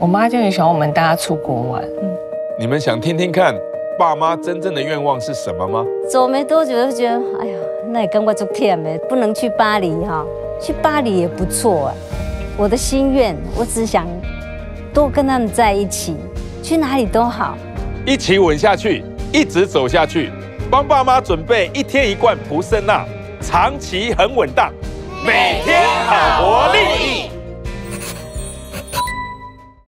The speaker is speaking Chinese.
我妈就很喜欢我们大家出国玩。你们想听听看爸妈真正的愿望是什么吗？走没多久就觉得哎呀那也跟我做片呗不能去巴黎哈。去巴黎也不错啊。我的心愿我只想多跟他们在一起去哪里都好。一起稳下去一直走下去帮爸妈准备一天一罐蒲森娜长期很稳当。每